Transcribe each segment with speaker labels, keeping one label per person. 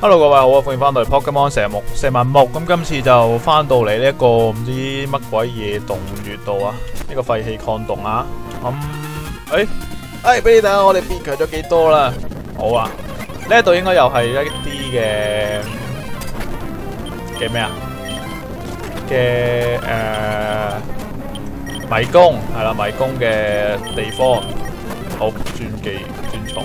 Speaker 1: Hello，各位好啊，歡迎翻到嚟 Pokemon 石木石文木，咁今次就翻到嚟呢一個唔知乜鬼嘢洞穴度啊，呢、個廢棄礦洞啊，咁、誒誒俾你睇下我哋变强咗幾多啦，好啊，呢一度應該又係一啲嘅嘅咩啊？嘅誒迷宮係啦，迷宮嘅地方，好轉技轉重。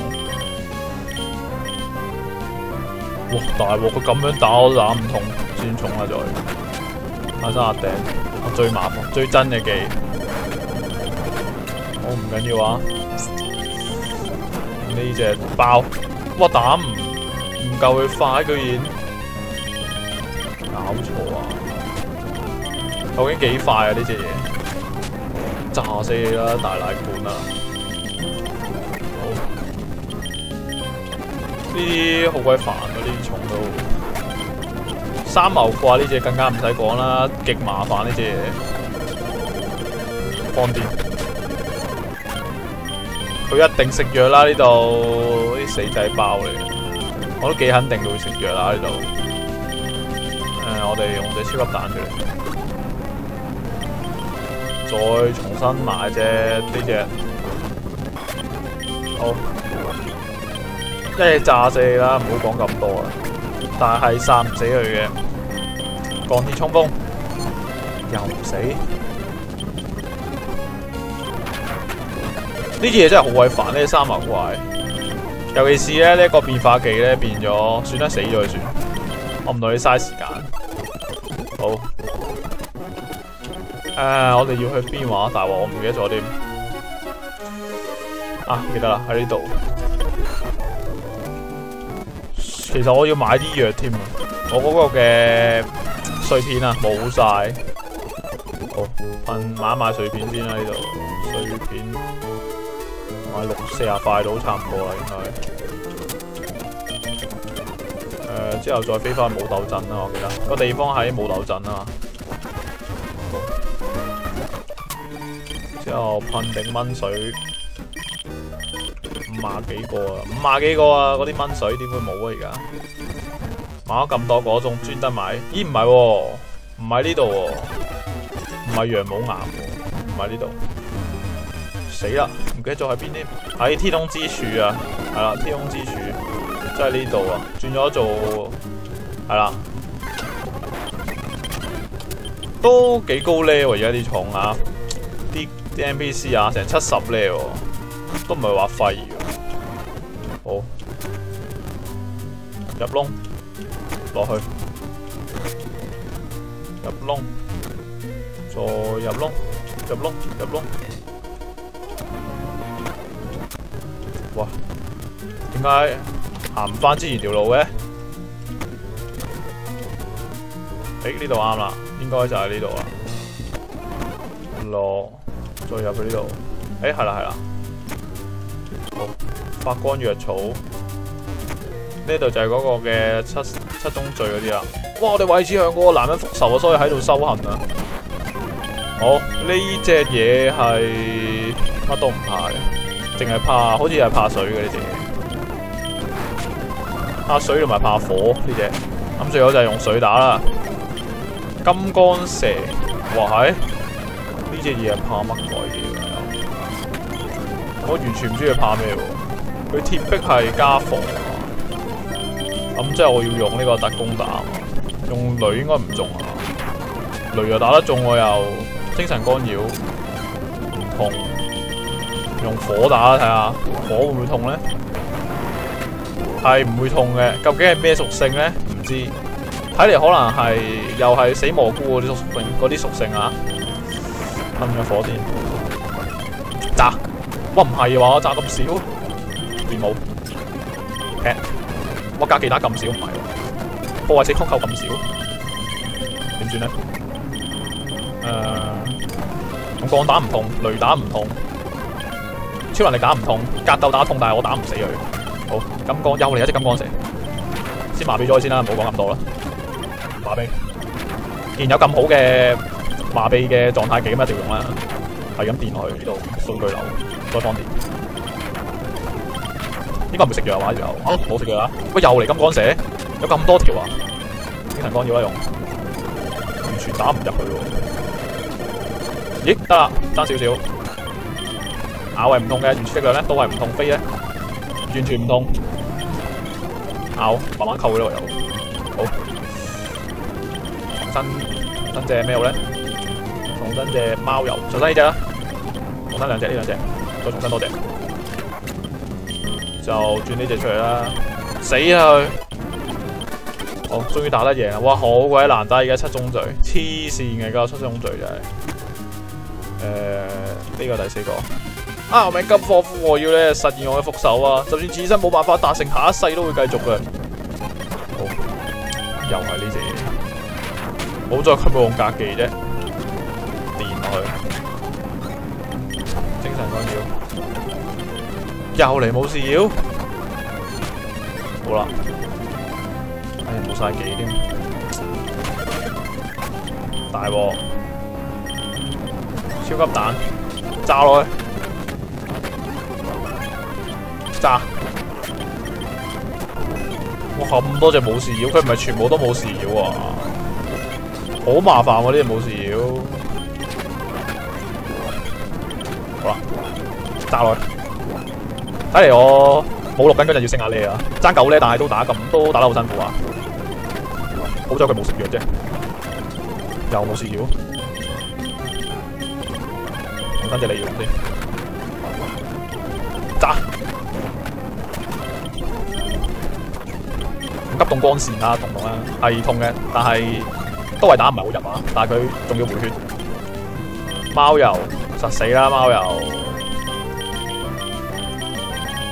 Speaker 1: 哇！大鑊，佢咁樣打我都打唔痛，轉重啦再。下山壓頂，我最麻煩、最真嘅技。我唔緊要啊！呢只爆，哇打唔唔夠佢快，居然搞錯啊！究竟幾快啊？呢只嘢炸死你啦，大奶罐啊！呢啲好鬼煩啊！呢啲虫都三毛掛呢只更加唔使講啦，極麻煩呢只嘢。放電，佢一定食藥啦！呢度啲死仔包嚟，我都幾肯定佢會食藥啦呢度。誒、我哋用隻超级蛋出嚟，再重新買隻呢只，好。一係炸死你啦，唔好講咁多啦。但係殺唔死佢嘅，鋼鐵衝鋒又唔死。呢啲嘢真係好鬼煩，呢三毛怪。尤其是咧呢一個變化技咧變咗，算啦死咗就算。我唔同你嘥時間。好。誒、我哋要去邊話？大鑊，我唔記得咗添。啊，記得啦，喺呢度。其實我要買啲藥添啊！我嗰個嘅碎片啊冇晒，好問買一買碎片先啦呢度，碎片買六四廿塊到差唔多啦應該。誒、之後再飛翻武斗鎮啦，我記得個地方喺武斗鎮啊。之後噴頂蚊水。五廿幾個啊，五廿幾個啊，嗰啲蚊水點會冇啊？而家買咗咁多個，仲專登買？咦，唔係喎，唔係呢度，唔係羊母岩喎，唔係呢度，死啦！唔記得咗喺邊添？喺天空之柱啊，係啦，天空之柱，即係呢度啊，轉咗做係啦，都幾高 level 喎，而家啲蟲啊，啲啲 NPC 啊，成七十 level 喎，都唔係話廢嘅。好，入窿，落去，入窿，再入窿，入窿，入窿。哇！點解行唔翻之前條路嘅？誒，呢度啱啦，應該就係呢度啦。落，再入去呢度。誒，係啦係啦。好。發光藥草呢度就係嗰個嘅七七宗罪嗰啲啦。哇！我哋為此向嗰個男人復仇啊，所以喺度修行啊。好，呢隻嘢係乜都唔怕嘅，淨係怕好似係怕水嘅呢隻嘢，怕水同埋怕火呢隻。咁最好就係用水打啦。金剛蛇，哇系呢隻嘢係怕乜鬼嘢？我完全唔知佢怕咩喎。佢铁壁係加防，咁即系我要用呢個特攻打，用雷應該唔中啊，雷又打得中我又精神干擾唔痛，用火打睇下，火會唔會痛咧？係唔會痛嘅，究竟係咩屬性咧？唔知，睇嚟可能係又係死蘑菇嗰啲屬性，嗰啲屬性啊，噴咗火先，炸，哇唔係話我炸咁少。電冇劈，我加技打咁少唔係喎，破壞死空扣咁少，點算咧？誒，咁鋼打唔痛，雷打唔痛，超能力打唔痛，格鬥打痛，但係我打唔死佢。好，金剛又嚟一隻金剛蛇，先麻痹咗佢先啦，唔好講咁多啦。麻痹，既然有咁好嘅麻痹嘅狀態技，咁一定要用啦。係咁電落去呢度，數據流，再放电。應該唔食藥啊嘛？又，好冇食藥啊！喂，又嚟金剛蛇，有咁多條啊！精神干擾啦用，完全打唔入去喎。咦，得啦，爭少少。咬係唔痛嘅，完全力量咧都係唔痛，飛咧完全唔痛。咬，慢慢扣佢咯又。好，重新新隻咩好咧？重新隻貓油，重新呢隻啦，重新兩隻呢兩隻，再重新多隻，就轉呢隻出嚟啦，死啊佢！好，終於打得贏啦！哇，好鬼難打而家七宗罪，黐線嘅嗰七宗罪就係、是，誒、呃、呢、這個第四個。啊！我命金科夫，我要咧實現我嘅復仇啊！就算此生冇辦法達成，下一世都會繼續嘅。好，又係呢隻嘢，好在佢冇用格技啫，電落去，精神干扰，又嚟冇事妖，好啦，哎冇晒技添，大鑊，超級彈，炸落去。炸！哇咁多隻冇事妖，佢唔係全部都冇事妖啊！好麻煩喎呢隻冇事妖。好啦，炸落去。睇嚟我冇錄緊嗰陣要升下呢啊！爭九呢，但係都打咁，都打得好辛苦啊！好彩佢冇食藥啫，又武士妖。用翻隻利用先，炸！急冻光線啊，痛唔痛啊？係痛嘅，但係都係打唔係好入啊！但係佢仲要回血，貓油實死啦！貓油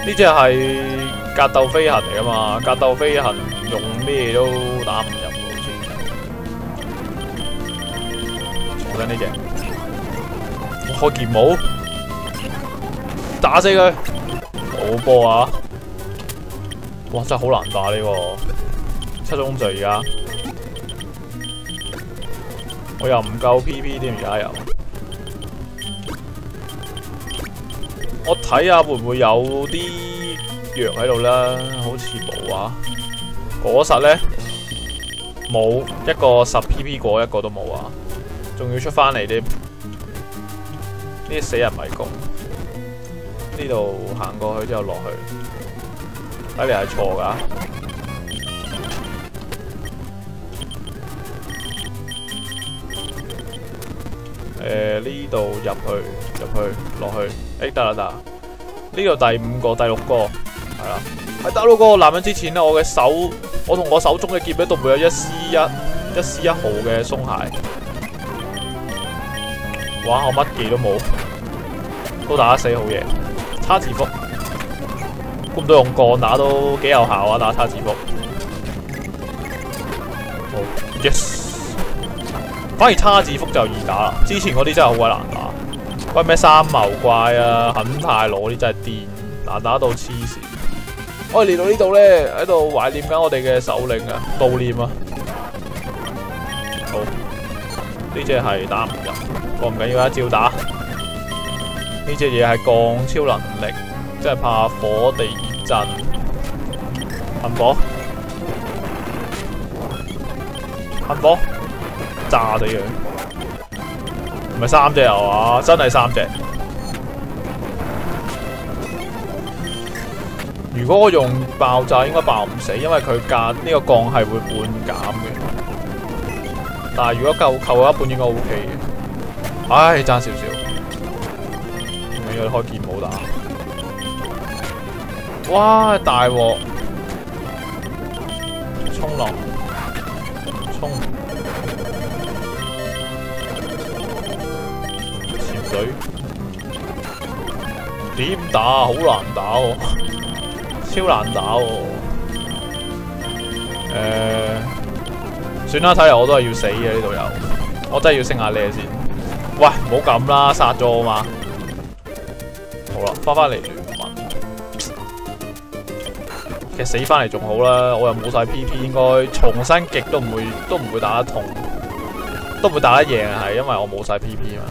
Speaker 1: 呢隻係格鬥飛行嚟噶嘛？格鬥飛行用咩都打唔入，好似重新呢隻開劍舞，打死佢！好波啊！哇，真係好難打呢个。七宗罪而家，我又唔夠 PP 添，而家又，我睇下会唔会有啲羊喺度啦，好似冇啊。果实咧冇一个十 PP 果，一个都冇啊，仲要出翻嚟添，呢啲死人迷宮，呢度行过去之后落去，睇嚟係錯噶。诶，呢度入去，入去，落去，誒得啦得啦，呢度第五個、第六個，係啦，喺打到嗰個男人之前咧，我嘅手，我同我手中嘅劍咧，都会有一絲一、一丝一毫嘅鬆懈。哇，我乜技都冇，都打得死好嘢，叉字符，估唔到用鋼打都幾有效啊！打叉字符，反而叉字幅就易打啦，之前嗰啲真係好鬼難打。喂，咩三謀怪啊，肯泰羅啲真係癲，難打到黐線。我哋嚟到呢度咧，喺度懷念緊我哋嘅首領啊，悼念啊。好，呢隻係打唔入，我唔緊要啊，照打。呢隻嘢係降超能力，即係怕火地震，噴火，噴火。炸死佢，唔係三隻啊嘛，真係三隻。如果我用爆炸，應該爆唔死，因為佢隔呢個鋼係會半減嘅。但係如果夠扣一半，應該 O K 嘅。唉，爭少少，我要開劍武打。哇，大鑊！衝浪，冲！水點打？好難打哦，超難打哦。誒、呃，算啦，睇嚟我都係要死嘅呢度有，我真係要升下你先。喂，唔好咁啦，殺咗我嘛。好啦，翻返嚟聯盟。其實死翻嚟仲好啦，我又冇晒 PP，應該重新極都唔會，都唔会打得痛，都唔會打得贏，係因為我冇晒 PP 嘛。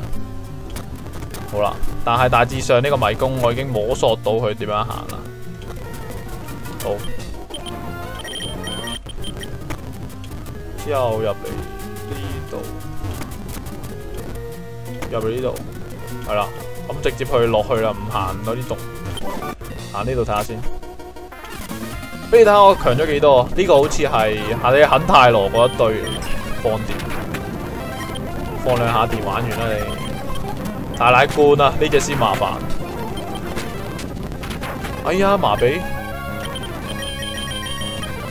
Speaker 1: 好啦，但係大致上呢個迷宮我已經摸索到佢點樣行啦。好，之後入嚟呢度，入嚟呢度，係啦，咁直接去落去啦，唔行嗰啲洞，行呢度睇下先。俾你睇下我強咗幾多？呢、這個好似係下你肯泰羅嗰一堆放電，放兩下電玩完啦你。大奶罐啊，呢隻先麻煩。哎呀，麻痹！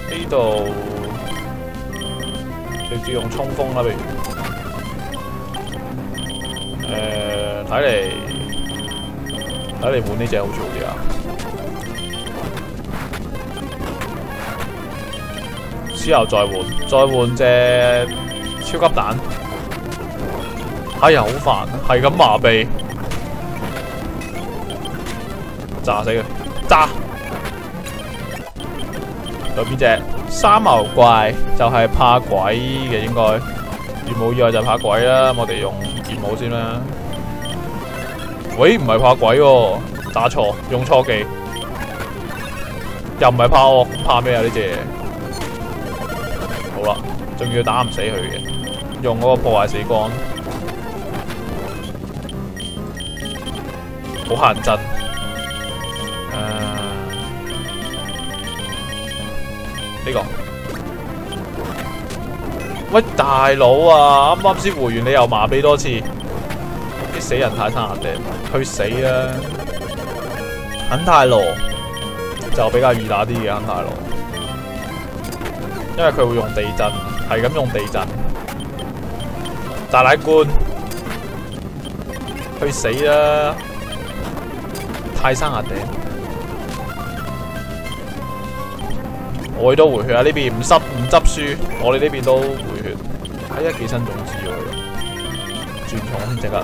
Speaker 1: 呢度直接用衝鋒啦，不如。誒、呃，睇嚟睇嚟換呢隻好做啲啊！之後再換，再換隻超級蛋。哎呀，好煩，係咁麻痹，炸死佢，炸！有邊隻三毛怪就係怕鬼嘅，應該如冇意外就怕鬼啦。我哋用劍舞先啦。喂，唔係怕鬼喎，打錯，用錯技，又唔係怕我，怕咩啊？呢隻好啦，仲要打唔死佢嘅，用嗰個破壞死光，好限陣。呢、這個喂大佬啊，啱啱先回完，你又麻痹多次，啲死人太生硬嘅，去死啊！肯泰羅就比較易打啲嘅肯泰羅，因為佢會用地震，係咁用地震，炸奶罐，去死啦！太生硬嘅。我都回血啊！呢邊唔湿唔執輸，我哋呢邊都回血。睇下，幾身種子喎，轉重即刻。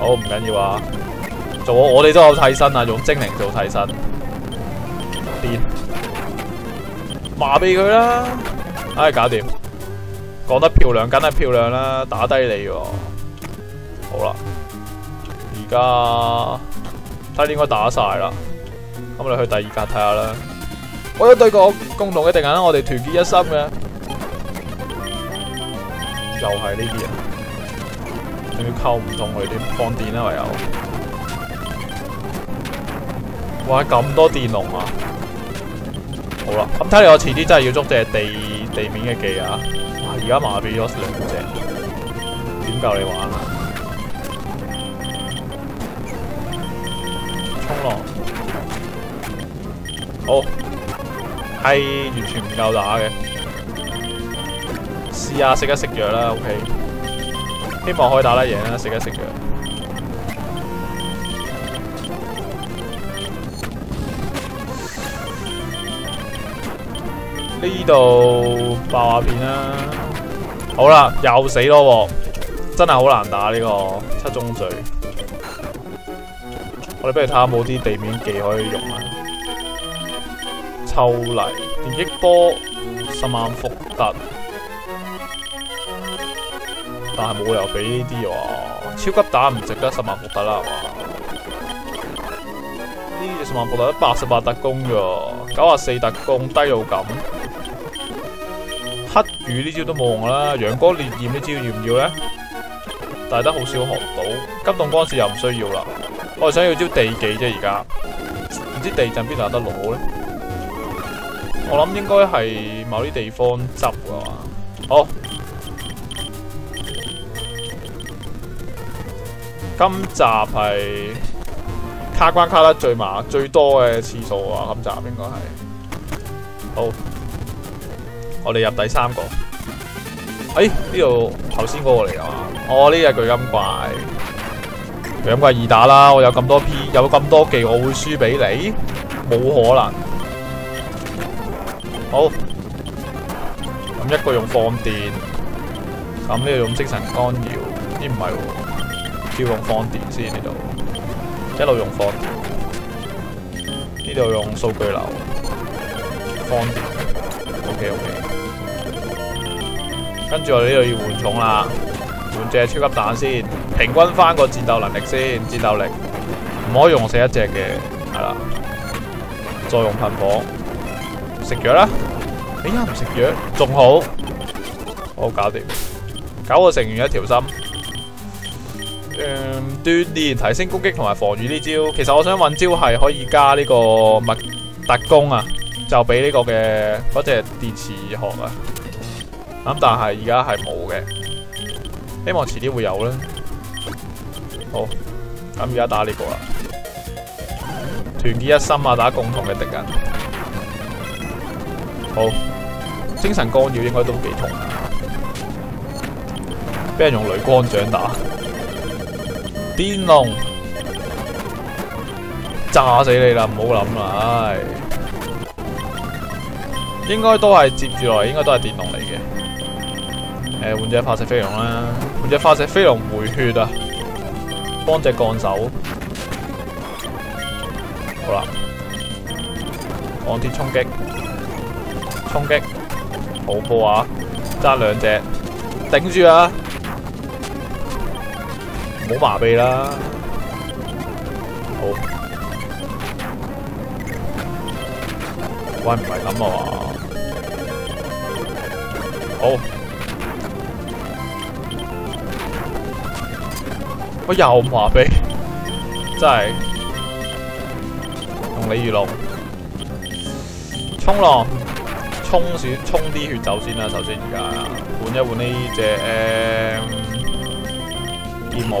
Speaker 1: 好唔緊要啊！做我哋都有替身啊，用精靈做替身。癲，麻痹佢啦！哎，搞掂。講得漂亮，梗係漂亮啦，打低你喎。好啦，而家睇應該打晒啦。咁我哋去第二格睇下啦。我有對個共同嘅敵人，我哋團結一心嘅，又係呢啲人，仲要溝唔同佢哋放電啦，唯有。哇，咁多電龍啊！好啦，咁睇嚟我遲啲真係要捉隻地地面嘅技啊！哇，而家麻痹咗兩隻，點夠你玩啊？衝浪，好。係完全唔夠打嘅，試下食一食藥啦，OK。希望可以打得贏啦，食一食藥。呢度爆下片啦，好啦，又死咯，真係好難打呢個七宗罪。我哋不如睇下冇啲地面技可以用啊。抽嚟電擊波十萬伏特，但係冇理由俾呢啲喎，超級打唔值得十萬伏特啦，系嘛？呢隻十萬伏特得八十八特攻咋，九十四特攻低到咁，黑雨呢招都冇用啦，陽光烈焰呢招要唔要咧？但系得好少學到，急凍光線又唔需要啦，我係想要招地技啫，而家唔知地震邊度有得攞咧？我諗應該係某啲地方執噶嘛。好，今集係卡關卡得最麻最多嘅次數啊！今集應該係好，我哋入第三個。誒，呢度頭先嗰個嚟啊嘛？哦，呢隻巨金怪，巨金怪易打啦！我有咁多 P，有咁多技，我會輸俾你？冇可能。好，咁一個用放電，咁呢度用精神干擾，咦唔係喎，要用放電先呢度，一路用放電，呢度用數據流，放電，OK OK，跟住我呢度要換重啦，換隻超級彈先，平均翻個戰鬥能力先，戰鬥力，唔可以用死一隻嘅，係啦，再用喷火。食藥啦，哎呀，唔食藥仲好，好搞掂，搞个成員一條心。嗯，锻炼提升攻擊同埋防御呢招，其實我想揾招係可以加呢個密特攻啊，就俾呢個嘅嗰隻電磁學啊。咁但係而家係冇嘅，希望遲啲會有啦。好，咁而家打呢個啦，團結一心啊，打共同嘅敵人。好，精神干擾應該都幾痛，俾人用雷光掌打。電龍炸死你啦！唔好諗啦，唉，應該都係接住來，應該都係電龍嚟嘅。誒，換隻化石飛龍啦，換隻化石飛龍回血啊，幫隻鋼手。好啦，鋼鐵衝擊，衝擊，好波啊！揸兩隻，頂住啊！唔好麻痹啦，好，喂，唔係咁啊，好，我又麻痹，真係。用鯉魚龍衝浪，冲少冲啲血走先啦，首先而家換一換呢隻誒。劍舞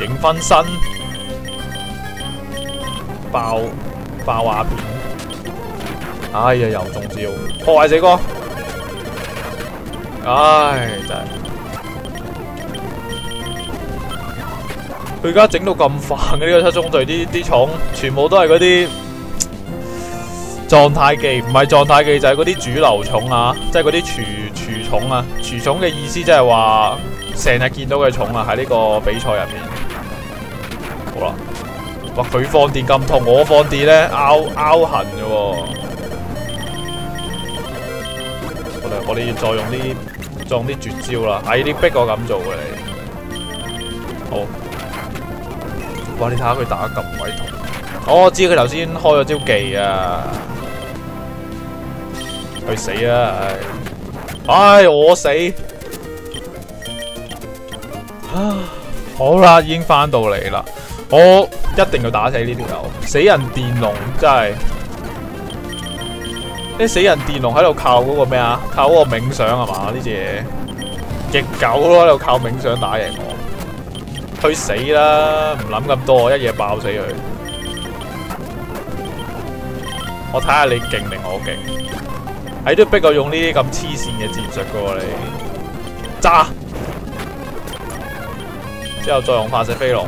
Speaker 1: 影分身。爆爆画片，哎呀又中招，破壞死哥，唉真係，佢而家整到咁煩嘅呢個七宗罪，啲啲蟲全部都係嗰啲狀態技，唔係狀態技就係嗰啲主流蟲啊，即係嗰啲廚廚蟲啊，廚蟲嘅意思即係話。成日見到嘅蟲啊，喺呢個比賽入面，好啦，哇佢放電咁痛，我放電咧拗拗痕嘅喎，我哋我哋要再用啲撞啲絕招啦，哎，啲逼我咁做嘅你，好，哇你睇下佢打咁鬼痛，我知佢頭先開咗招技啊，去死啊，唉，我死。好啦，已經翻到嚟啦，我一定要打死呢條友，死人電龍真係，啲死人電龍喺度靠嗰個咩啊？靠嗰個冥想係嘛？呢隻嘢極狗咯，喺度靠冥想打贏我，佢死啦！唔諗咁多，一嘢爆死佢。我睇下你勁定我勁，喺都逼我用呢啲咁黐線嘅戰術噶你，炸！之後再用化石飛龍，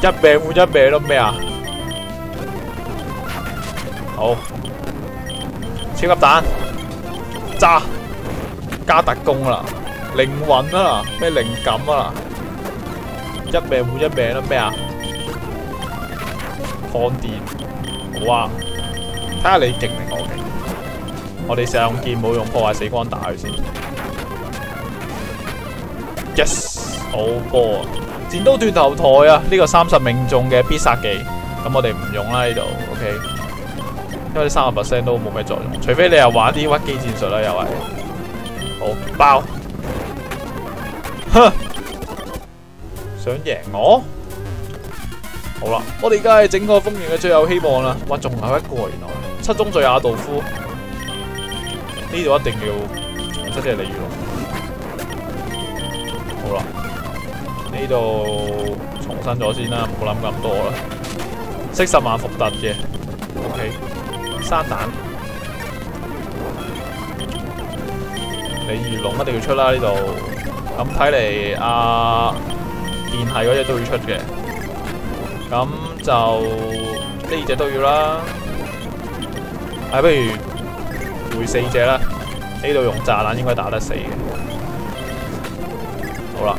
Speaker 1: 一命換一命咯咩啊？好，超級彈，炸，加特攻啦，靈魂啊，咩靈感啊？一命換一命咯咩啊？放電，好啊，睇下你勁定我勁。我哋試下用劍冇用破壞死光打佢先。Yes，好波啊！剪刀斷頭台啊！呢個三十命中嘅必殺技，咁我哋唔用啦呢度，OK。因為呢三十 percent 都冇咩作用，除非你又玩啲屈機戰術啦，又係。好爆！哼，想贏我？好啦，我哋而家係整個封印嘅最有希望啦。哇，仲有一個原來七宗罪阿道夫，呢度一定要重出隻鯉魚龍。好啦。呢度重新咗先啦，唔好諗咁多啦。識十萬伏特嘅，OK。生蛋，鯉魚龍一定要出啦呢度。咁睇嚟阿電系嗰隻都要出嘅。咁就呢隻都要啦。係，不如回四只啦。呢度用炸彈應該打得死嘅。好啦。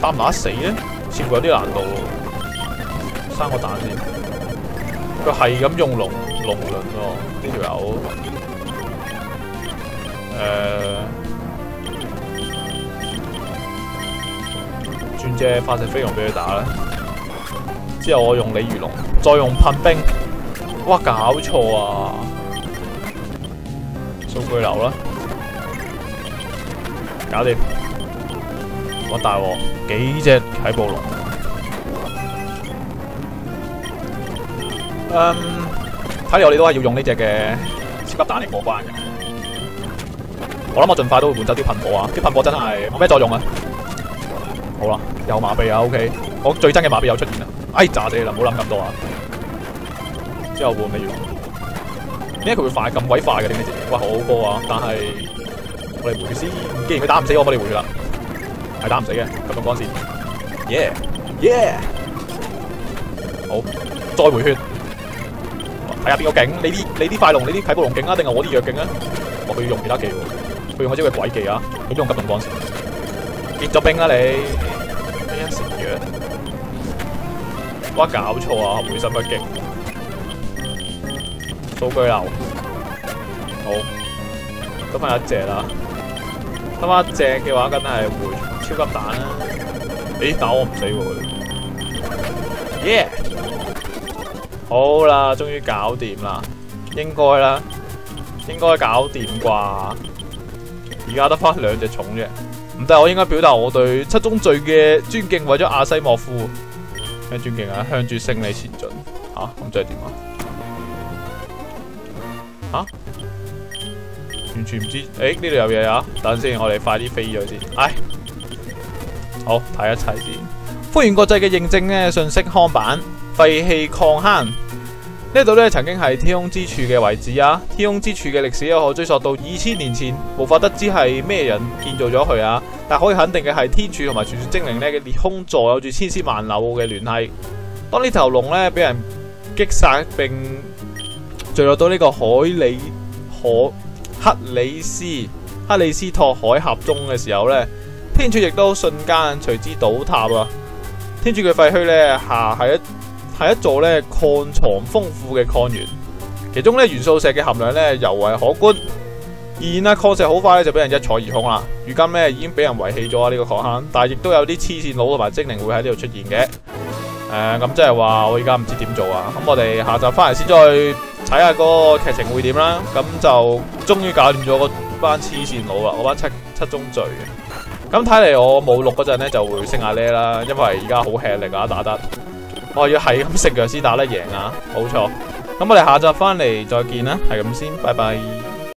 Speaker 1: 打唔打死咧？似乎有啲難度。生個蛋先。佢係咁用龍龍輪喎，呢條友。诶，隻化石飛龍俾佢打啦。之後我用鯉魚龍，再用噴冰。哇，搞錯啊！數據流啦，搞掂。我大鑊，幾隻啟暴龍？嗯，睇嚟我哋都係要用呢隻嘅超級彈嚟过关嘅。我諗我盡快都會換走啲噴火啊！啲噴火真係冇咩作用啊！好啦，有馬臂啊，OK，我最憎嘅馬臂又出現啦！哎，炸死你啦，唔好諗咁多啊！之後換咩用？點解佢會快咁鬼快嘅？點解？哇，好波啊！但係我哋回血先，既然佢打唔死我，我哋回血啦，係打唔死嘅，咁樣光線，yeah yeah，好，再回血，睇下邊個勁？你啲你啲快龍，你啲睇暴龍勁啊，定係我啲弱勁啊？我佢要用其他技，佢用嗰招嘅鬼技啊！佢用急凍光線，結咗冰啦你，哇搞錯啊！回心不勁。數據流，好，得翻一隻啦，得翻一隻嘅話，梗係回超級彈啦。誒，打我唔死喎，耶！好啦，終於搞掂啦，應該啦，應該搞掂啩。而家得翻兩隻蟲啫，唔得，我應該表達我對七宗罪嘅尊敬，為咗阿西莫夫，咩尊敬啊？向住胜利前进，吓咁即系点啊？吓、完全唔知，誒呢度有嘢啊！等陣先，我哋快啲飞咗先。唉，好睇一齐先。歡迎国际嘅认证呢，信息看板廢棄抗坑呢度呢，曾經係天空之柱嘅位置啊！天空之柱嘅歷史可追溯到二千年前，無法得知係咩人建造咗佢啊！但可以肯定嘅係，天柱同埋傳說精靈呢嘅裂空座有住千絲萬縷嘅聯繫。當呢頭龍呢，俾人擊殺並墜落到呢個海里可克里斯克里斯托海峽中嘅時候呢，天柱亦都瞬間隨之倒塌啊！天柱嘅廢墟呢，下係一係一座呢礦藏豐富嘅礦源，其中呢元素石嘅含量呢尤為可觀。然啊，礦石好快咧就俾人一采而空啦。如今呢已經俾人遺棄咗啊！呢個礦坑，但系亦都有啲黐線佬同埋精靈會喺呢度出現嘅。诶、咁即係話我而家唔知點做啊！咁我哋下集翻嚟先再。睇下嗰個劇情會點啦，咁就終於搞掂咗嗰班黐線佬啦，嗰班七七宗罪。咁睇嚟我冇錄嗰陣呢，就會升下呢啦，因為而家好吃力啊打得，我要系咁食藥先打得贏啊，冇錯。咁我哋下集翻嚟再見啦，係咁先，拜拜。